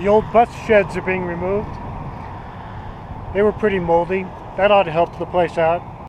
The old bus sheds are being removed. They were pretty moldy. That ought to help the place out.